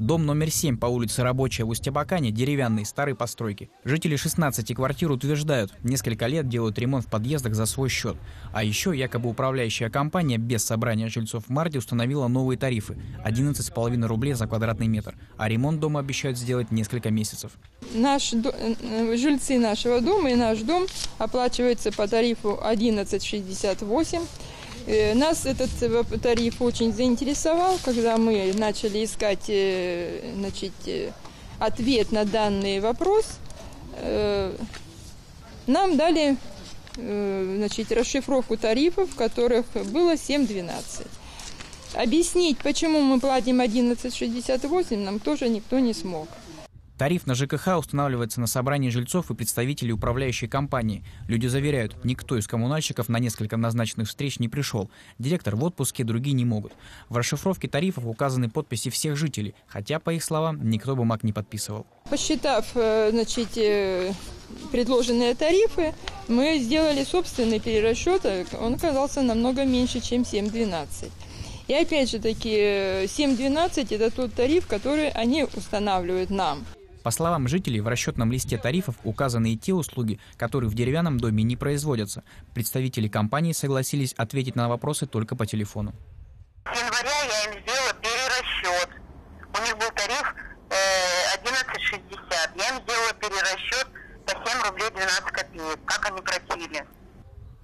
Дом номер 7 по улице Рабочая в Устебакане – деревянный, старой постройки. Жители 16 квартир утверждают, несколько лет делают ремонт в подъездах за свой счет. А еще якобы управляющая компания без собрания жильцов в марте установила новые тарифы – 11,5 рублей за квадратный метр. А ремонт дома обещают сделать несколько месяцев. Наш, э, жильцы нашего дома и наш дом оплачиваются по тарифу 11,68 Э, нас этот э, тариф очень заинтересовал, когда мы начали искать э, значит, ответ на данный вопрос. Нам дали значит, расшифровку тарифов, в которых было 7.12. Объяснить, почему мы платим 11.68, нам тоже никто не смог. Тариф на ЖКХ устанавливается на собрании жильцов и представителей управляющей компании. Люди заверяют, никто из коммунальщиков на несколько назначенных встреч не пришел. Директор в отпуске, другие не могут. В расшифровке тарифов указаны подписи всех жителей, хотя, по их словам, никто бумаг не подписывал. Посчитав э, значит, э, предложенные тарифы, мы сделали собственный перерасчет, он оказался намного меньше, чем 7,12. И опять же таки 7.12 э, это тот тариф, который они устанавливают нам. По словам жителей, в расчетном листе тарифов указаны и те услуги, которые в деревянном доме не производятся. Представители компании согласились ответить на вопросы только по телефону. В январе я им сделала перерасчет. У них был тариф э, 11,60. Я им сделала перерасчет по 7 рублей 12 копеек, как они просили.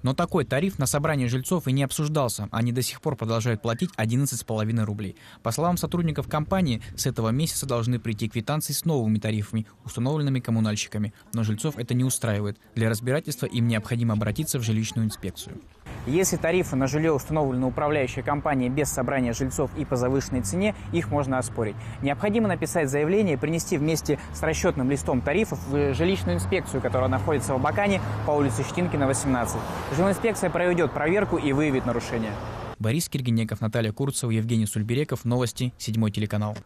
Но такой тариф на собрание жильцов и не обсуждался. Они до сих пор продолжают платить 11,5 рублей. По словам сотрудников компании, с этого месяца должны прийти квитанции с новыми тарифами, установленными коммунальщиками. Но жильцов это не устраивает. Для разбирательства им необходимо обратиться в жилищную инспекцию. Если тарифы на жилье установлены управляющей компанией без собрания жильцов и по завышенной цене, их можно оспорить. Необходимо написать заявление и принести вместе с расчетным листом тарифов в жилищную инспекцию, которая находится в Абакане по улице Щетинкина, 18. Жилинспекция проведет проверку и выявит нарушения. Борис Киргинеков, Наталья Курцева, Евгений Сульбереков. Новости. Седьмой телеканал.